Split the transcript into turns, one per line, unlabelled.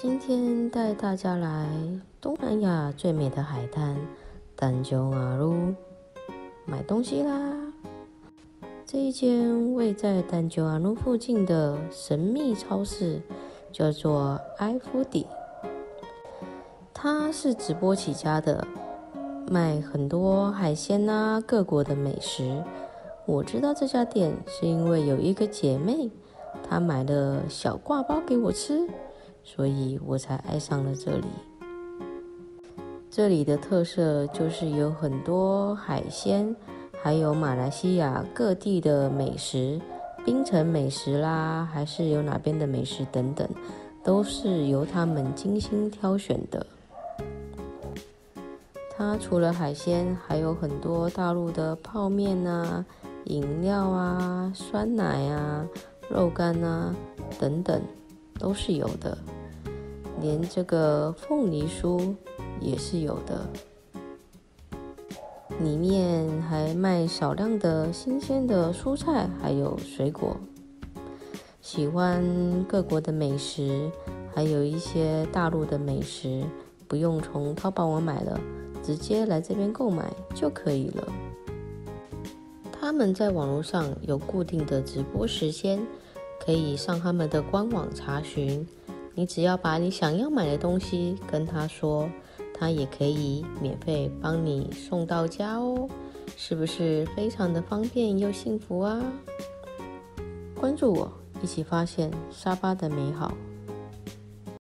今天带大家来东南亚最美的海滩丹九瓦鲁买东西啦！这一间位在丹九瓦鲁附近的神秘超市叫做埃夫迪，它是直播起家的，卖很多海鲜呐，各国的美食。我知道这家店是因为有一个姐妹，她买了小挂包给我吃，所以我才爱上了这里。这里的特色就是有很多海鲜，还有马来西亚各地的美食，槟城美食啦，还是有哪边的美食等等，都是由他们精心挑选的。它除了海鲜，还有很多大陆的泡面啊。饮料啊，酸奶啊，肉干啊，等等，都是有的。连这个凤梨酥也是有的。里面还卖少量的新鲜的蔬菜，还有水果。喜欢各国的美食，还有一些大陆的美食，不用从淘宝网买了，直接来这边购买就可以了。他们在网络上有固定的直播时间，可以上他们的官网查询。你只要把你想要买的东西跟他说，他也可以免费帮你送到家哦，是不是非常的方便又幸福啊？关注我，一起发现沙发的美好。